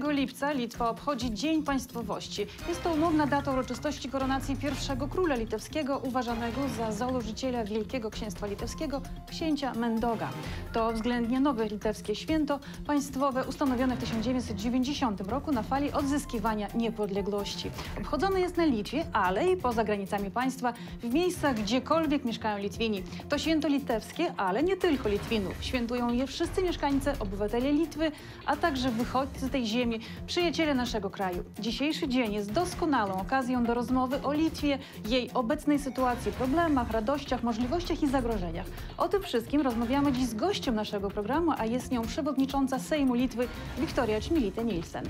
6 lipca Litwa obchodzi Dzień Państwowości. Jest to umowna data uroczystości koronacji pierwszego króla litewskiego, uważanego za założyciela Wielkiego Księstwa Litewskiego, księcia Mendoga. To względnie nowe litewskie święto państwowe ustanowione w 1990 roku na fali odzyskiwania niepodległości. Obchodzone jest na Litwie, ale i poza granicami państwa, w miejscach, gdziekolwiek mieszkają Litwini. To święto litewskie, ale nie tylko Litwinów. Świętują je wszyscy mieszkańcy, obywatele Litwy, a także wychodźcy z tej ziemi, przyjaciele naszego kraju. Dzisiejszy dzień jest doskonałą okazją do rozmowy o Litwie, jej obecnej sytuacji, problemach, radościach, możliwościach i zagrożeniach. O tym wszystkim rozmawiamy dziś z gościem naszego programu, a jest nią przewodnicząca Sejmu Litwy Wiktoria Čmilytė-Nielsen.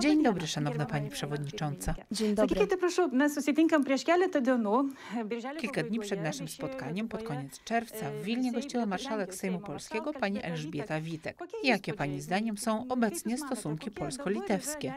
Dzień dobry, szanowna pani przewodnicząca. Dzień dobry. Kilka dni przed naszym spotkaniem, pod koniec czerwca, w Wilnie gościła marszałek Sejmu Polskiego pani Elżbieta Witek. Jakie pani zdaniem są obecnie stosunki polsko-litewskie?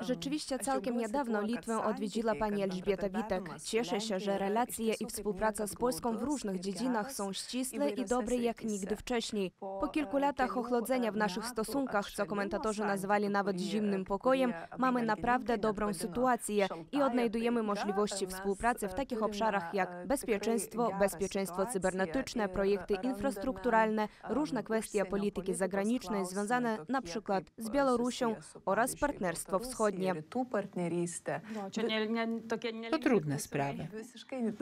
Rzeczywiście całkiem niedawno Litwę odwiedziła pani Elżbieta Witek. Cieszę się, że relacje i współpraca z Polską w różnych dziedzinach są ścisłe i dobre jak nigdy wcześniej. Po, Po kilku e, latach kelių, ochlodzenia w e, naszych stosunkach, co komentatorzy nazwali nawet zimnym pokojem, mamy naprawdę dobrą sytuację i odnajdujemy możliwości współpracy w e, takich obszarach e, jak bezpieczeństwo, bezpieczeństwo cybernetyczne, projekty infrastrukturalne, e, różne kwestie užsienio polityki politikos zagranicznej klausimai, związane na tokie przykład kaip, z e, Białorusią susiję su, oraz pavyzdžiui, partnerstwo Baltarusija, wschodnie. rytų partnerystė. Jo, čia ne, ne, tokie To nelengvi trudne klausimai. sprawy. Visiškai e,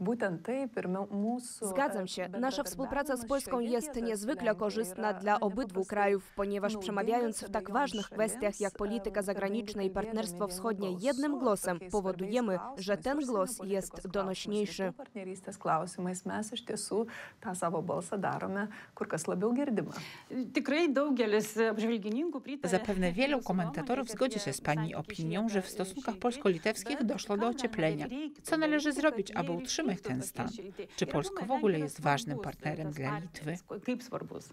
būtent taip ir meu- mūsų. Zgadzam e, się. Nasza współpraca z bendradarbiavimas Polską šioje jest vietoje su niezwykle Lenkija korzystna yra dla obydwu nepaprastai krajów, ponieważ naudinga przemawiając w tak abiejoms ważnych šalims, kwestiach jak e, polityka kadangi zagraniczna i kalbėdami partnerstwo vienu wschodnie balsu jednym głosem tokiais powodujemy, svarbiais że ten klausimais, głos užsienio jest politikos donośniejszy. Kas labiau girdimą. Tikrai daugelis apžvalgininkų pritarė. Zapewne wielu komentatorów zgodzi się z pani opinią, że w stosunkach polsko-litewskich doszło do ocieplenia. Co należy zrobić, aby utrzymać ten stan? Czy Polska w ogóle jest ważnym partnerem dla. Litwy? Kaip svarbus?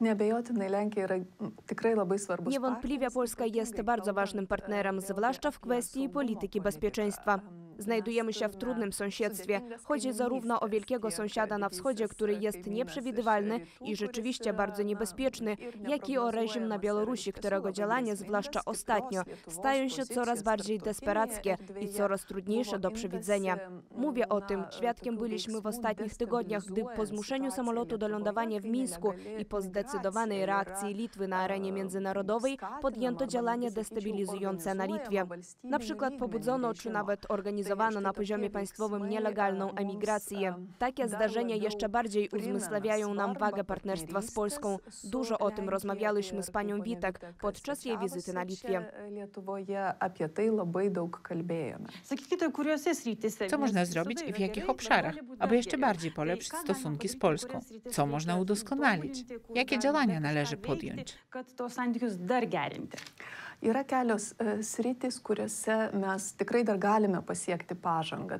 Nebejotinai Lenkija yra tikrai labai svarbus. Niewątpliwie Polska jest bardzo ważnym e, partnerem, zwłaszcza w kwestii polityki bezpieczeństwa. Em, Znajdujemy się w trudnym sąsiedztwie. Chodzi zarówno o wielkiego sąsiada na wschodzie, który jest nieprzewidywalny i rzeczywiście bardzo niebezpieczny, jak i o reżim na Białorusi, którego działania, zwłaszcza ostatnio, stają się coraz bardziej desperackie i coraz trudniejsze do przewidzenia. imtasi, Mówię o tym, świadkiem byliśmy w ostatnich tygodniach, gdy po zmuszeniu samolotu do lądowania w Mińsku i po zdecydowanej reakcji Litwy na arenie międzynarodowej podjęto działania destabilizujące na Litwie. Na przykład pobudzono czy nawet organizowano Tai na poziomie państwowym nielegalną emigrację. Takie dar zdarzenia jeszcze bardziej uzmysławiają nam wagę partnerstwa z Polską. Dużo o tym ir z panią Witek podczas jej wizyty na Litwie. Co można zrobić i w jakich obszarach, aby jeszcze bardziej polepszyć stosunki z Polską? Co można udoskonalić? Jakie działania należy podjąć? Yra kelios e, sritys, kuriuose mes tikrai dar galime pasiekti.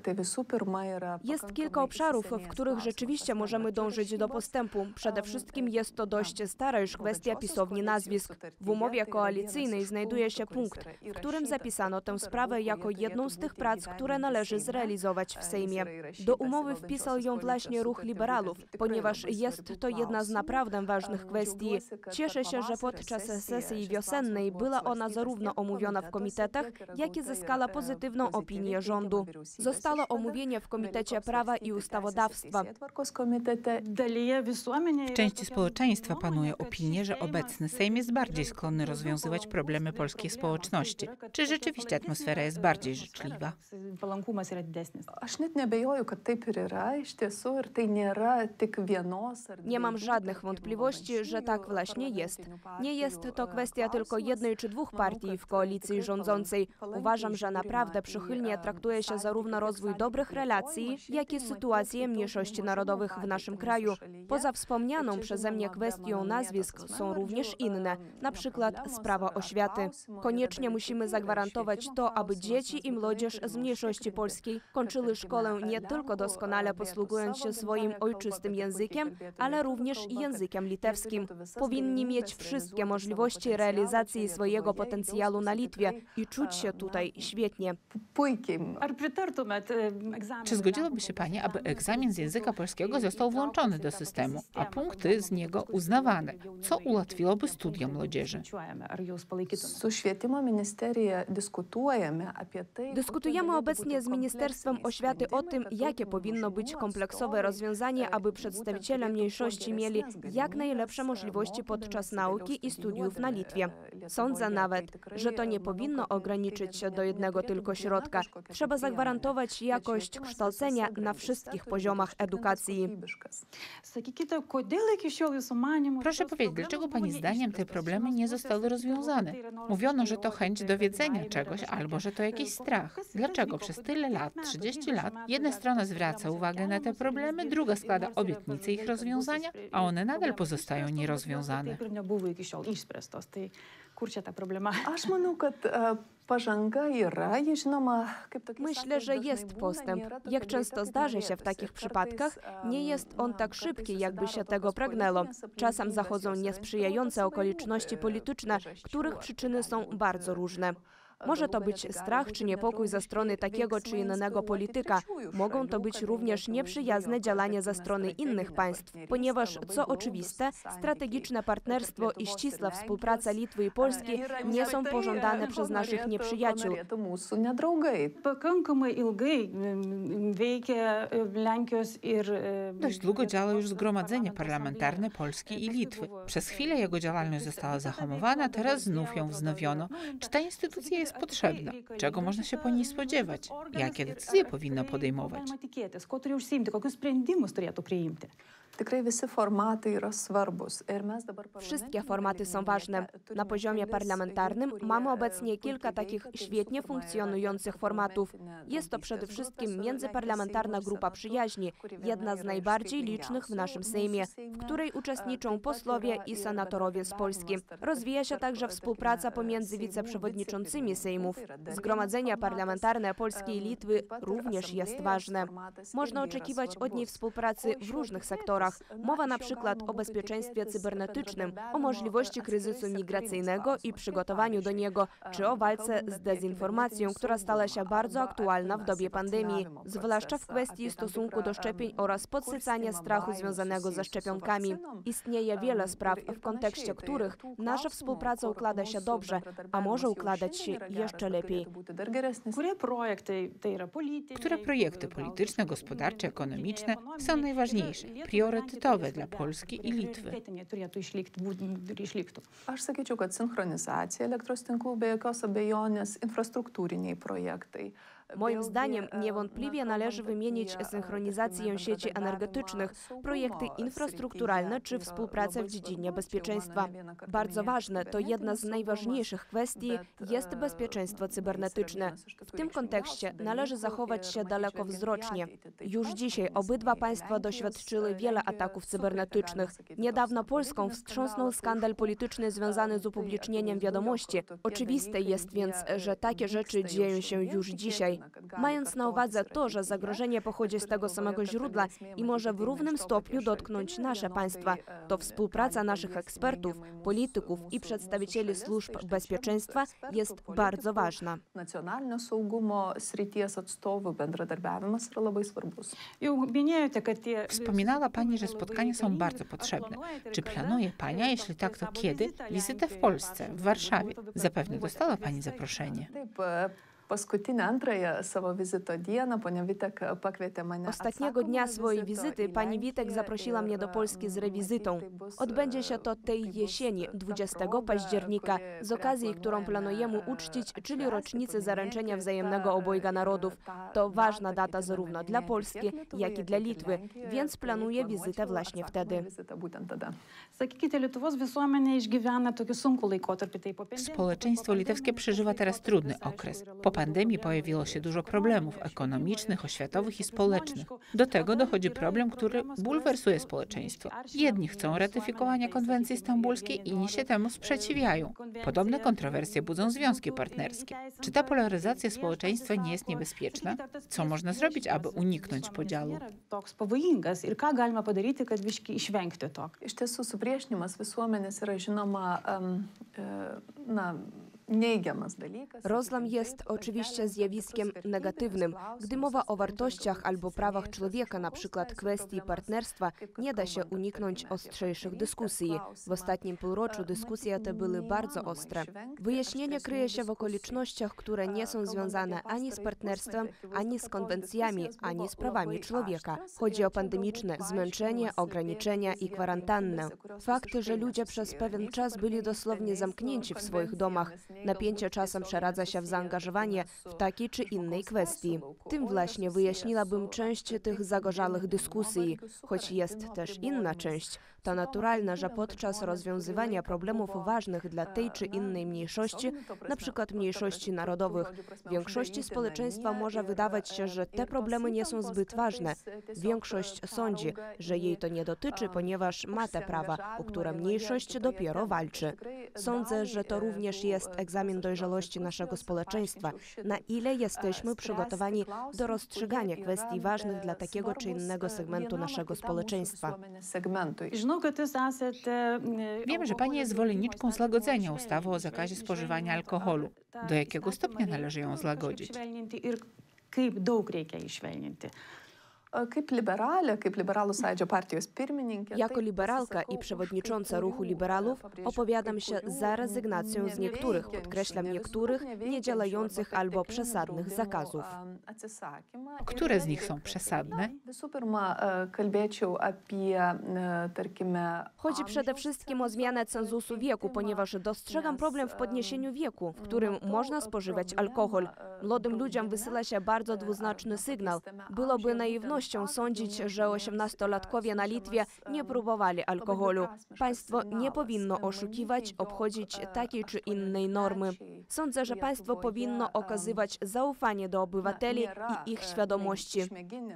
Tai visų pirma yra. Jest kilka obszarów, w których rzeczywiście możemy dążyć do postępu. Przede wszystkim e, jest to dość stara już kwestia pisowni nazwisk. W umowie koalicyjnej znajduje się punkt, w którym zapisano tę sprawę jako jedną z tych prac, które należy zrealizować w E, Sejmie. Do umowy wpisał ją właśnie ruch liberalów, ponieważ jest to jedna z klausimų. naprawdę ważnych Em, kwestii. Cieszę się, że podczas sesji wiosennej była ona svarstytas zarówno omówiona w komitetach, jak i zyskała pozytywną opinię rządu. Zostało omówienie w Komitecie Prawa i Ustawodawstwa. W części społeczeństwa panuje opinia, że obecny Sejm jest bardziej skłonny rozwiązywać problemy polskiej społeczności. Czy rzeczywiście atmosfera jest bardziej życzliwa? Nie mam żadnych wątpliwości, że tak właśnie jest. Nie jest to e, kwestia tylko jednej czy dwóch partii w koalicji rządzącej. Uważam, że naprawdę przychylnie traktuje się zarówno rozwój dobrych relacji, jak i sytuację mniejszości narodowych w naszym kraju. Poza wspomnianą przeze mnie kwestią nazwisk są również inne, na przykład sprawa oświaty. Koniecznie musimy zagwarantować to, aby dzieci i młodzież z mniejszości polskiej kończyły szkołę nie tylko doskonale posługując się swoim ojczystym językiem, ale również językiem litewskim. Powinni mieć wszystkie możliwości realizacji swojego potencjału na Litwie i czuć się tutaj świetnie. Czy zgodziłaby się Pani, aby egzamin z języka polskiego został włączony do systemu, a punkty z niego uznawane, co ułatwiłoby studiom młodzieży? Dyskutujemy obecnie z Ministerstwem Oświaty o tym, jakie powinno być kompleksowe rozwiązanie, aby przedstawiciele mniejszości mieli jak najlepsze możliwości podczas nauki i studiów na Litwie. Sądzę nawet, że to nie powinno ograniczyć się do jednego tylko środka. Trzeba zagwarantować jakość kształcenia na wszystkich poziomach edukacji. Proszę powiedzieć, dlaczego Pani zdaniem te problemy nie zostały rozwiązane? Mówiono, że to chęć dowiedzenia czegoś albo że to jakiś strach. Dlaczego przez tyle lat, metų, 30 30 lat, jedna strona zwraca uwagę na te problemy, druga składa obietnice ich rozwiązania, a one nadal pozostają nierozwiązane. Kur čia ta problema? Aš manau, kad e, yra, žinoma, kaip Myślę, że jest postęp. Jak często zdarza się w takich przypadkach, nie jest on tak szybki, jakby się tego pragnęło. Czasem zachodzą niesprzyjające okoliczności e, polityczne, których przyczyny są bardzo różne. E, Może to być strach czy niepokój ze strony takiego czy innego polityka. Mogą to być również nieprzyjazne działania ze strony innych państw, ponieważ, co oczywiste, strategiczne partnerstwo i ścisła współpraca Litwy i Polski e, nie są pożądane e, przez naszych nieprzyjaciół. mm, e, e, Dość długo działało już Zgromadzenie Parlamentarne. Polski i Litwy. Przez chwilę jego działalność została zahamowana, teraz znów ją wznowiono. Czy ta instytucja jest potrzebna? Czego można się po niej spodziewać? Jakie decyzje powinno podejmować? Tikrai visi formatai yra svarbus. Wszystkie formaty są ważne. Na poziomie parlamentarnym mamy obecnie kilka takich świetnie funkcjonujących formatów. Jest to przede wszystkim Międzyparlamentarna Grupa Przyjaźni, jedna z najbardziej licznych w naszym Sejmie, w której uczestniczą posłowie i senatorowie z Polski. Rozwija się także współpraca pomiędzy wiceprzewodniczącymi Sejmów. Zgromadzenie Parlamentarne Polski i Litwy również jest ważne. Można oczekiwać od niej współpracy w różnych sektorach. Mowa na przykład o bezpieczeństwie cybernetycznym, o możliwości kryzysu migracyjnego i przygotowaniu do niego, czy o walce z dezinformacją, która stała się bardzo aktualna w dobie pandemii, zwłaszcza w kwestii stosunku do szczepień oraz podsycania strachu związanego ze szczepionkami. Istnieje wiele spraw, w kontekście których nasza współpraca układa się dobrze, a może układać się jeszcze lepiej. Które projekty polityczne, gospodarcze, ekonomiczne są najważniejsze, priorytetowe dla Polski i Litwy? Ir išliktų. Aš sakyčiau, kad sinchronizacija elektros tinklų be jokios abejonės, infrastruktūriniai projektai. Moim zdaniem e, niewątpliwie na, należy wymienić e, synchronizację sieci energetycznych, projekty infrastrukturalne czy współpracę w dziedzinie bezpieczeństwa. Bardzo ważne, to jedna z najważniejszych kwestii bet, jest e, bezpieczeństwo cybernetyczne. W tym kontekście należy zachować się dalekowzrocznie. Już dzisiaj obydwa państwa doświadczyły e, wiele ataków cybernetycznych. Niedawno Polską wstrząsnął skandal polityczny związany z upublicznieniem wiadomości. Oczywiste jest więc, że takie rzeczy dzieją się już dzisiaj. Mając na uwadze to, że zagrożenie pochodzi z tego samego źródła i może w równym stopniu dotknąć nasze państwa, to współpraca naszych ekspertów, polityków i przedstawicieli służb bezpieczeństwa jest bardzo ważna. Nacionalinio saugumo srities atstovų bendradarbiavimas yra labai svarbus. Jau minėjote, kad tie... Wspominała Pani, że spotkania są bardzo potrzebne. Czy planuje Pani, a jeśli tak, to kiedy, wizytę w Polsce, w Warszawie? Zapewne dostała Pani zaproszenie. E, paskutinę antrąją savo vizito dieną ponia Witek pakvietė mane. Ostatniego dnia swojej wizyty pani Witek zaprosiła mnie do Polski z rewizytą. Odbędzie się to tej jesieni, 20 października, z okazji, którą planujemy uczcić, czyli rocznicy zaręczenia wzajemnego obojga narodów. To ważna data zarówno dla Polski, jak i dla Litwy, więc planuję wizytę właśnie wtedy. Społeczeństwo po litewskie przeżywa teraz trudny okres. Po pandemii pojawiło się dużo problemów ekonomicznych, oświatowych i społecznych. Do tego dochodzi problem, który bulwersuje społeczeństwo. Jedni chcą ratyfikowania konwencji stambulskiej, inni się temu sprzeciwiają. Podobne kontrowersje budzą związki partnerskie. Czy ta polaryzacja społeczeństwa nie jest niebezpieczna? Co można zrobić, aby uniknąć podziału? Toks pavojingas ir ką galima padaryti, kad biški išvengti to. Iš tiesų, supriešinimas visuomenės yra žinoma um, na. Rozlam jest oczywiście zjawiskiem negatywnym. Gdy mowa o wartościach albo prawach człowieka, na przykład kwestii partnerstwa, nie da się uniknąć ostrzejszych dyskusji. W ostatnim półroczu dyskusje te były bardzo ostre. Wyjaśnienie kryje się w okolicznościach, które nie są związane ani z partnerstwem, ani z konwencjami, ani z prawami człowieka. Chodzi o pandemiczne zmęczenie, ograniczenia i kwarantannę. Fakt, że ludzie przez pewien czas byli dosłownie zamknięci w swoich domach, Napięcie czasem przeradza się w zaangażowanie w takiej czy innej kwestii. Tym właśnie wyjaśniłabym część tych zagorzałych dyskusji, choć jest też inna część. To naturalne, że podczas rozwiązywania problemów ważnych dla tej czy innej mniejszości, przykład mniejszości narodowych, większości społeczeństwa może wydawać się, że te problemy nie są zbyt ważne. Większość sądzi, że jej to nie dotyczy, ponieważ ma te prawa, o które mniejszość dopiero walczy. Sądzę, że to również jest egzamin dojrzałości naszego społeczeństwa, na ile jesteśmy przygotowani do rozstrzygania kwestii ważnych dla takiego czy innego segmentu naszego społeczeństwa. Jūs esate. Wiem, że pani jest zwolenniczką złagodzenia ustawy o zakazie spożywania alkoholu. Do jakiego stopnia należy ją złagodzić? Kaip daug reikia išvelninti. Kaip liberalė, kaip liberalų sąjūdžio partijos pirmininkė. Jako liberalka i przewodnicząca ruchu liberałów opowiadam się za rezygnacją z niektórych, podkreślam niektórych, niedziałających albo przesadnych zakazów. Które z nich są przesadne? Apie, tarkime. Chodzi przede wszystkim o zmianę cenzusu wieku, ponieważ dostrzegam problem w podniesieniu wieku, w którym można spożywać alkohol. Młodym ludziom wysyła się bardzo dwuznaczny sygnał. Byłoby naiwnością sądzić, że osiemnastolatkowie na Litwie nie próbowali alkoholu. Państwo nie powinno oszukiwać, obchodzić takiej czy innej normy. Sądzę, że państwo powinno okazywać zaufanie do obywateli i ich świadomości.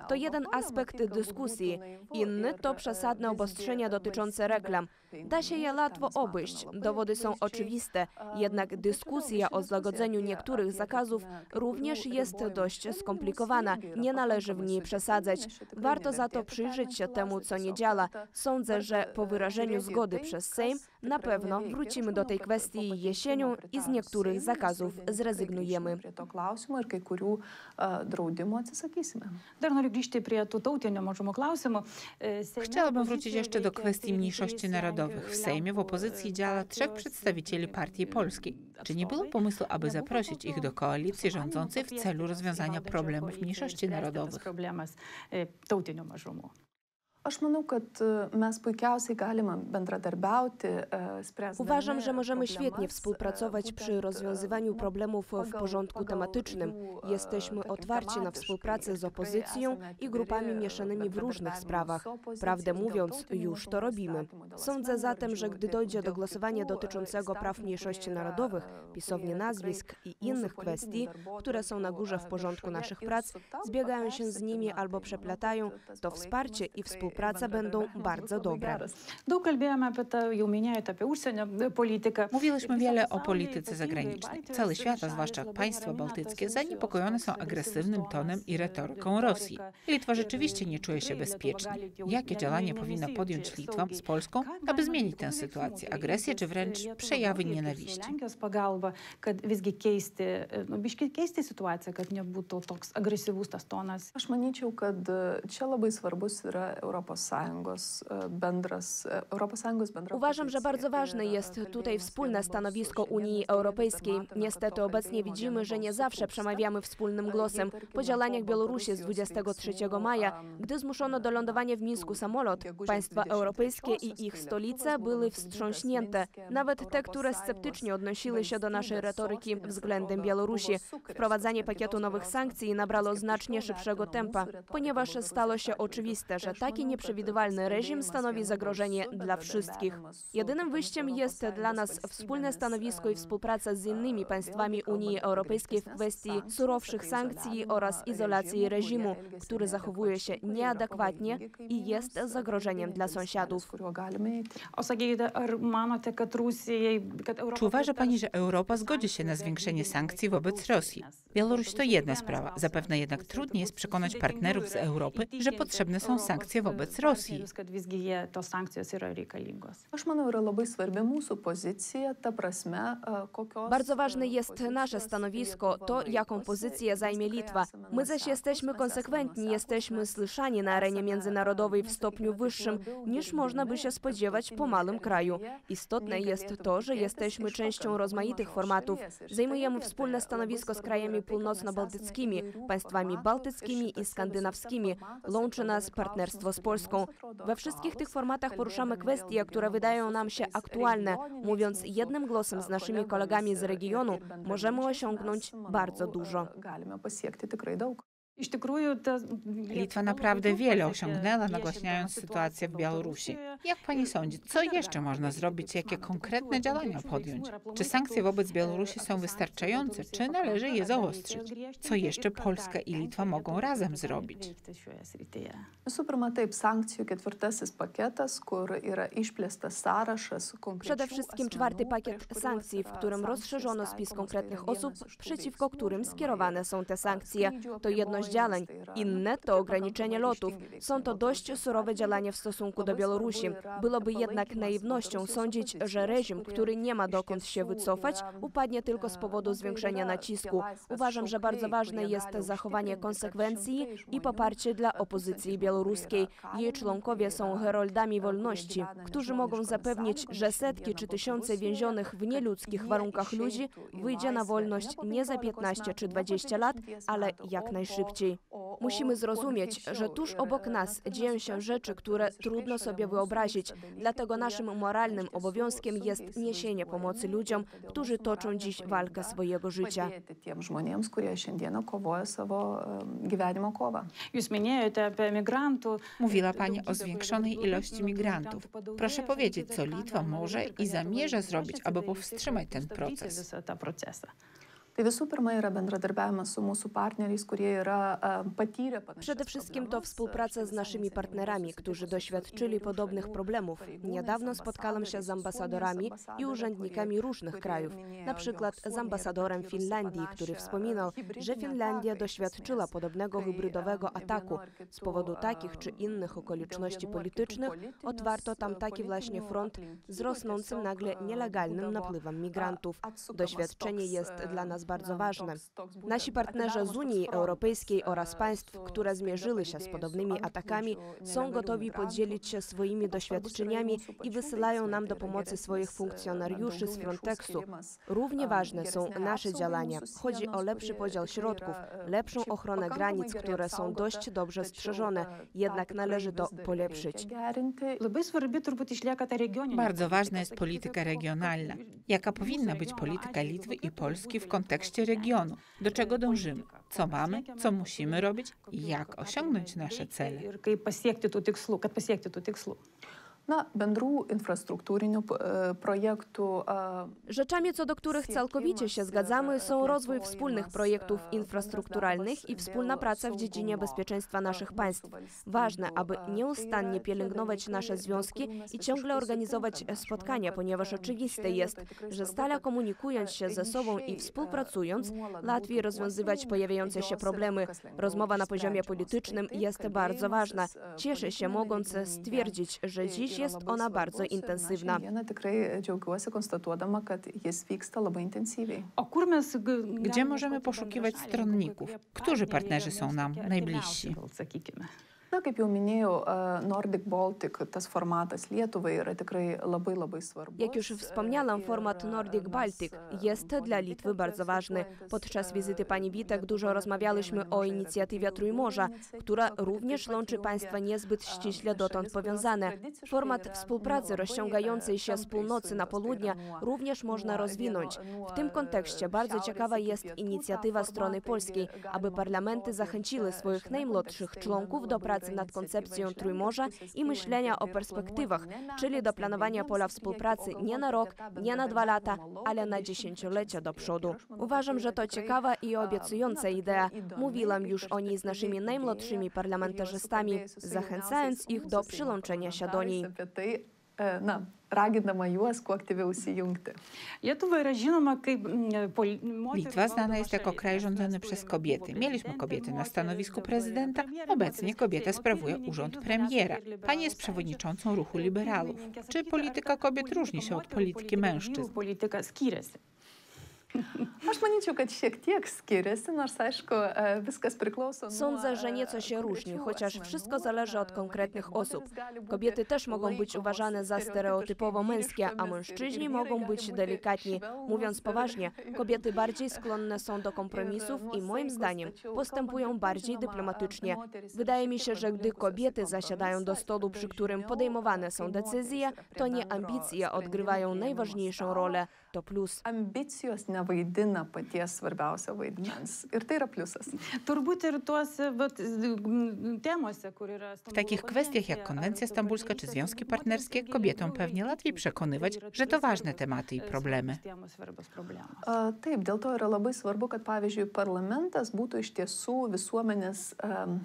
To jeden aspekt dyskusji. Inny to przesadne obostrzenia dotyczące reklam. Da się je łatwo obejść, dowody są oczywiste, jednak dyskusja o złagodzeniu niektórych zakazów również jest dość skomplikowana. Nie należy w niej przesadzać. Warto za to przyjrzeć się temu, co nie działa. Sądzę, że po wyrażeniu zgody przez Sejm na pewno wrócimy do tej kwestii jesienią i z niektórych zakazów zrezygnujemy. Chciałabym wrócić jeszcze do kwestii mniejszości narodowych. W Sejmie w opozycji działa trzech przedstawicieli Partii Polskiej. Czy nie było pomysłu, aby zaprosić ich do koalicji rządzącej w celu rozwiązania problemów mniejszości narodowych? Aš manau, kad e, mes puikiausiai galime bendradarbiauti, e, spręsdami Uważam, że możemy świetnie problemas, współpracować e, przy rozwiązywaniu problemów w porządku tematycznym. e, Jesteśmy otwarci na współpracę z opozycją i grupami mieszanymi w różnych sprawach. Prawdę mówiąc, już to robimy. Sądzę zatem, że gdy dojdzie do głosowania e, dotyczącego praw mniejszości narodowych, e, pisowni nazwisk i innych kwestii, które są na górze w e, porządku naszych prac, zbiegają się z nimi albo przeplatają, to wsparcie i tikrai współpraca będą bardzo dobre. politiką. Mówiłyśmy wiele o polityce zagranicznej. Cały świat, a zwłaszcza państwa bałtyckie, zaniepokojone są agresywnym tonem i retoryką. Rosji. Litwa rzeczywiście nie czuje się bezpiecznie. Jakie nie- powinna podjąć Litwa z Polską, Ką aby zmienić tę sytuację? Agresję czy wręcz Lietuva przejawy nienawiści? Aš manyčiau, kad e, čia labai svarbus yra ES bendras, ES bendra Uważam, że bardzo ważne jest tutaj wspólne stanowisko Unii Europejskiej. Niestety obecnie widzimy, że nie zawsze przemawiamy wspólnym głosem. Po działaniach Białorusi z Baltarusijos 23 veiksmų, maja, gdy zmuszono do lądowania w Mińsku samolot, państwa 23 europejskie i ich stolice były wstrząśnięte. Nawet te, które sceptycznie odnosiły się do naszej retoryki względem Białorusi. Wprowadzanie pakietu nowych sankcji nabrało znacznie szybszego tempa, ponieważ stało się oczywiste, że takie nieprzewidywalny reżim stanowi zagrożenie dla wszystkich. Jedynym wyjściem jest dla nas wspólne stanowisko i współpraca z innymi państwami Unii Europejskiej w kwestii surowszych sankcji oraz izolacji reżimu, który zachowuje się nieadekwatnie i jest zagrożeniem dla sąsiadów. Czy uważa pani, że Europa zgodzi się na zwiększenie sankcji wobec Rosji? Białoruś to jedna sprawa. Zapewne jednak trudniej jest przekonać partnerów z Europy, że potrzebne są sankcje wobec Rosji. E, kokios... Bardzo ważne jest nasze stanowisko, to jaką pozycję zajmie Litwa. My zaś jesteśmy konsekwentni, jesteśmy słyszani na arenie międzynarodowej w stopniu wyższym niż można by się spodziewać po małym kraju. Istotne jest to, że jesteśmy częścią rozmaitych formatów. Zajmujemy wspólne stanowisko z krajami północno-bałtyckimi, państwami bałtyckimi i skandynawskimi. Łączy nas partnerstwo z Polską. We wszystkich tych formatach poruszamy kwestie, które wydają nam się aktualne. Mówiąc jednym głosem z naszymi kolegami z regionu, możemy osiągnąć bardzo dużo. Litwa naprawdę wiele osiągnęła, nagłaśniając sytuację w Białorusi. Jak pani sądzi, co jeszcze można zrobić, jakie konkretne działania podjąć? Czy sankcje wobec Białorusi są wystarczające, czy należy je zaostrzyć? Co jeszcze Polska i Litwa mogą razem zrobić? Przede wszystkim czwarty pakiet sankcji, w e, którym rozszerzono spis konkretnych osób, przeciwko którym skierowane są te e, sankcje. To jedno yra, Inne to ograniczenie lotów. Są to dość surowe działania w stosunku do Białorusi. Byłoby jednak naiwnością sądzić, że reżim, który nie ma dokąd się wycofać, upadnie tylko z powodu zwiększenia nacisku. Uważam, że bardzo ważne jest zachowanie konsekwencji šimtai i poparcie dla opozycji białoruskiej. Jej członkowie są heroldami kurie wolności, którzy mogą zapewnić, że setki czy tysiące więzionych w nieludzkich warunkach ludzi wyjdzie na wolność nie za 15 15 czy metų, ne po 20 lat, 20 ale jak najszybciej. O Musimy zrozumieć, że tuż obok e, nas dzieją się rzeczy, które trudno sobie wyobrazić. Dlatego naszym moralnym obowiązkiem jest niesienie pomocy ludziom, którzy toczą dziś walkę swojego życia. Mówiła Pani o zwiększonej ilości migrantów. Proszę powiedzieć, co Litwa może i zamierza zrobić, aby powstrzymać ten proces. Tai visų pirma yra bendradarbiavimas su mūsų partneriais, kurie yra em, patyrę panašias Przede wszystkim to problemas. współpraca z naszymi partnerami, którzy doświadczyli podobnych problemów. Niedawno spotkałam się z ambasadorami i urzędnikami różnych krajów, na przykład z ambasadorem Finlandii, który wspominał, że Finlandia doświadczyła podobnego hybrydowego ataku. Z powodu takich czy innych okoliczności politycznych otwarto tam taki właśnie front z rosnącym nagle nielegalnym napływem migrantów. Doświadczenie jest dla nas bardzo ważne. Nasi partnerzy z Unii Europejskiej oraz państw, które zmierzyły się z podobnymi atakami, są gotowi podzielić się swoimi doświadczeniami i wysyłają nam do pomocy swoich funkcjonariuszy z Frontexu. Równie ważne są nasze działania. Chodzi o lepszy podział środków, lepszą ochronę granic, które są dość dobrze strzeżone, jednak należy to polepszyć. Bardzo ważna jest polityka regionalna. Jaka powinna być polityka Litwy i Polski w kontekście regionu? Do czego dążymy? Co mamy? Co musimy robić? Jak osiągnąć nasze cele? Na, bendrų infrastruktūrinių e, projektų. e, Rzeczami, co do których całkowicie się zgadzamy, są rozwój wspólnych projektów infrastrukturalnych i wspólna praca w dziedzinie bezpieczeństwa naszych państw. Ważne, aby nieustannie pielęgnować nasze związki i ciągle organizować spotkania, ponieważ oczywiste jest, że stale komunikując się ze sobą i współpracując, łatwiej rozwiązywać pojawiające się problemy. Rozmowa na poziomie politycznym jest bardzo ważna. Cieszę się, mogąc stwierdzić, że dziś jest ona bardzo intensywna. Gdzie możemy poszukiwać stronników? Którzy partnerzy są nam najbliżsi? Na, kaip jau minėjau, e, Nordic Baltic, tas formatas Lietuvai yra tikrai labai labai svarbus. Jak już wspomniałam, format e, Nordic Baltic e, jest dla Litwy bardzo ważny. Podczas wizyty pani Witek dużo rozmawialiśmy o inicjatywie Trójmorza, która również łączy państwa niezbyt ściśle dotąd powiązane. Format współpracy rozciągającej się z północy na południe również można rozwinąć. W tym kontekście bardzo ciekawa jest inicjatywa strony polskiej, aby parlamenty zachęciły swoich najmłodszych członków do pracy pracy nad koncepcją Trójmorza i myślenia o perspektywach, czyli do planowania pola współpracy nie na rok, nie na dwa lata, ale na dziesięciolecia do przodu. Uważam, że to ciekawa i obiecująca idea. Mówiłam już o niej z naszymi najmłodszymi parlamentarzystami, zachęcając ich do przyłączenia się do niej. Na, ragindama juos kuo aktyviau įsijungti. Lietuva yra žinoma kaip poli- moterų Litwa znana jest jako kraj rządzony przez kobiety. Mieliśmy kobiety na stanowisku prezydenta. Obecnie kobieta sprawuje urząd premiera. Pani jest przewodniczącą ruchu liberalów. Czy polityka kobiet różni się od polityki mężczyzn? Aš manyčiau, kad šiek tiek skiriasi, nors aišku, e, viskas priklauso. Sądzę, że e, nieco się różni, chociaż wszystko zależy od E, konkretnych osób. Kobiety też mogą być uważane za stereotypowo męskie, a mężczyźni mogą być delikatni. Mówiąc poważnie, kobiety bardziej skłonne są do kompromisów i moim zdaniem postępują bardziej dyplomatycznie. Wydaje mi się, że gdy kobiety zasiadają do stołu, przy którym podejmowane są decyzje, to nie ambicje odgrywają najważniejszą rolę, to plus. Ambicijos nevaidina paties svarbiausio vaidmens. Ir tai yra pliusas. Turbūt ir tuose temose, kur yra W takich kwestiach jak konwencja stambulska czy związki partnerskie kobietom pewnie łatwiej przekonywać, że to ważne tematy i problemy. A, Taip, dėl to yra labai svarbu, kad pavyzdžiui parlamentas būtų iš tiesų visuomenės um,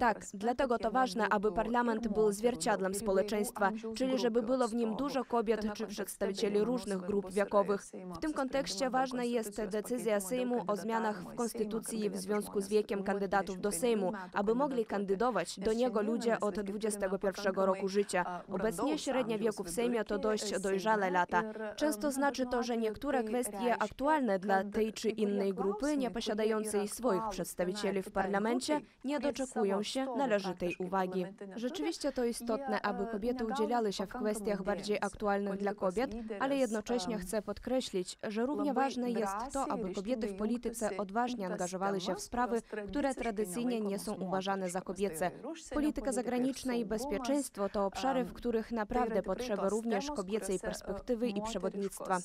Tak, dlatego to ważne, aby parlament był ir społeczeństwa, czyli żeby było w nim dużo kobiet czy przedstawicieli różnych grup wiekowych. W tym kontekście ważna jest decyzja Sejmu o zmianach w konstytucji w związku z wiekiem kandydatów do 25 Sejmu, aby mogli kandydować do niego ludzie od turime 21 pakankamai, roku życia. Obecnie średnia wieku w Sejmie to dość Seime dojrzałe lata. Często na, znaczy to, że niektóre kwestie aktualne dla tej czy innej grupy, nie posiadającej swoich przedstawicieli w parlamencie, nie doczekują się należytej uwagi. Rzeczywiście to istotne, aby e, kobiety udzielały się w kwestiach bardziej aktualnych dla kobiet, ale jednocześnie chcę podkreślić, że równie ważne jest to, aby kobiety w polityce odważnie angażowały się w sprawy, które tradycyjnie nie są uważane za kobiece. Polityka zagraniczna i bezpieczeństwo to obszary, w których naprawdę potrzeba również kobiecej e, perspektywy i przewodnictwa.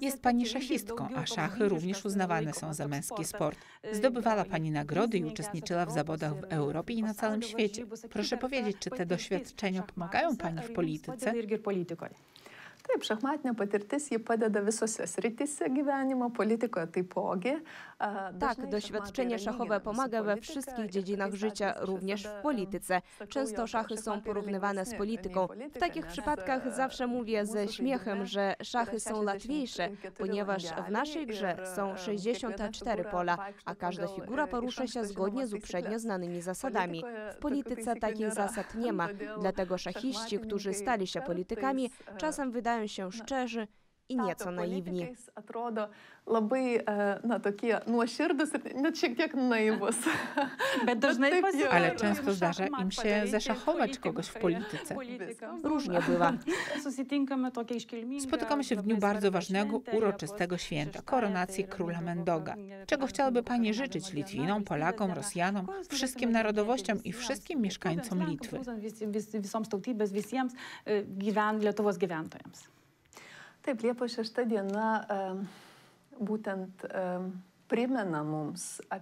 Jest pani szachistką, a szachy również uznawane są za męski sport. Zdobywała pani nagrody i uczestniczyła w zawodach w Europie i na całym świecie. Proszę powiedzieć, czy te doświadczenia pomagają pani w polityce? Taip, šachmatinė patirtis jį padeda visose srityse gyvenimo, politikoje taipogi. Tak, doświadczenie szachowe pomaga we wszystkich dziedzinach życia, również w polityce. Często szachy są porównywane z polityką. W takich przypadkach zawsze mówię ze śmiechem, że szachy są łatwiejsze, 64 ponieważ w naszej grze są e, 64 kiekviena pola, a każda figura e, porusza się zgodnie z uprzednio znanymi zasadami. W polityce takich zasad nie ma, dlatego szachiści, którzy stali się politykami, e, czasem wydają się szczerzy i nieco naiwni. e. Bet dažnai pasitaiko Ale często zdarza im się zaszachować kogoś w polityce. Różnie bywa. Spotykamy się w dniu bardzo ważnego, uroczystego święta, koronacji króla Mendoga. Czego chciałaby Pani życzyć Litwinom, Polakom, Rosjanom, wszystkim narodowościom i wszystkim mieszkańcom Litwy? Visoms tautybės, visiems e, gyven, Lietuvos gyventojams. Taip, Liepos 6 diena būtent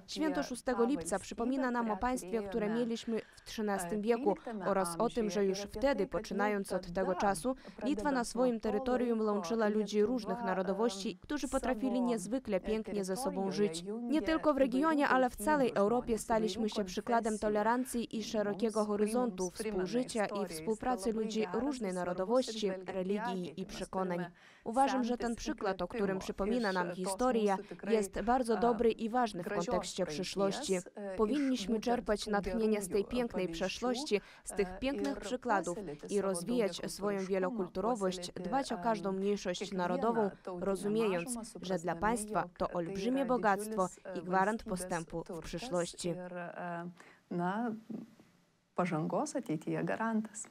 Święto 6 tą lipca przypomina nam o państwie, które mieliśmy w XIII e, wieku 13 oraz o tym, że już wtedy, poczynając od tego czasu, Litwa na swoim terytorium łączyła ludzi różnych narodowości, którzy potrafili niezwykle e, pięknie ze sobą żyć. Nie tylko w regionie, ale w całej Europie staliśmy się przykładem tolerancji i szerokiego horyzontu współżycia i współpracy ludzi różnej narodowości, religii i przekonań. Uważam, że ten przykład, o którym przypomina nam historia, jest bardzo dobry i ważny w kontekście przyszłości. e, Powinniśmy czerpać natchnienie z tej pięknej przeszłości, z tych e, pięknych przykładów i rozwijać swoją wielokulturowość, dbać o każdą em, mniejszość narodową, rozumiejąc, że dla państwa to olbrzymie bogactwo i e, gwarant postępu w przyszłości. E, na, pažangos ateityje garantas.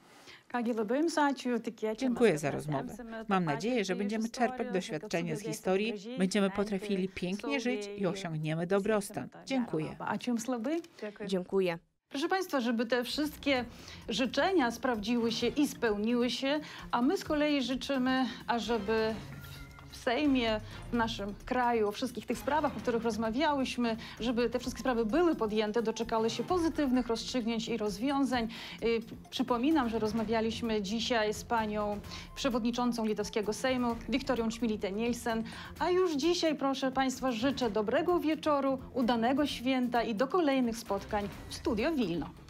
Dziękuję za rozmowę. Mam nadzieję, że będziemy czerpać doświadczenia z historii, będziemy potrafili pięknie żyć i osiągniemy dobrostan. Dziękuję. Dziękuję. Proszę Państwa, żeby te wszystkie życzenia sprawdziły się i spełniły się, a my z kolei życzymy, ażeby Sejmie, w naszym kraju, o wszystkich tych sprawach, o których rozmawiałyśmy, żeby te wszystkie sprawy były podjęte, doczekały się pozytywnych rozstrzygnięć i rozwiązań. Y, Przypominam, że rozmawialiśmy dzisiaj z panią przewodniczącą litewskiego Sejmu, Wiktorią Czmilitę-Nielsen, a już dzisiaj, proszę państwa, życzę dobrego wieczoru, udanego święta i do kolejnych spotkań w Studio Wilno.